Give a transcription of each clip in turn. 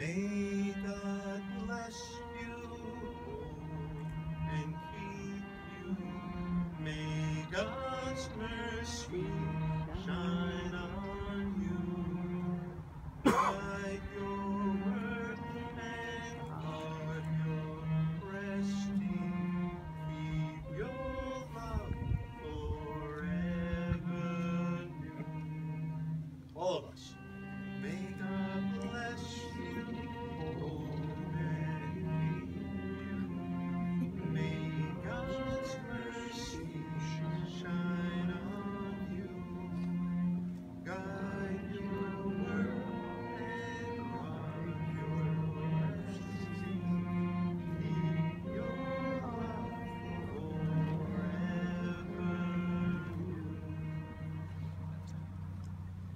May God bless you and keep you. May God's mercy shine on you. Guide your work and guard your resting. Keep your love forever new. All of us. May God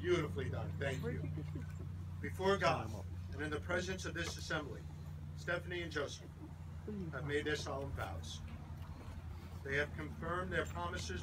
Beautifully done. Thank you. Before God and in the presence of this assembly, Stephanie and Joseph have made their solemn vows. They have confirmed their promises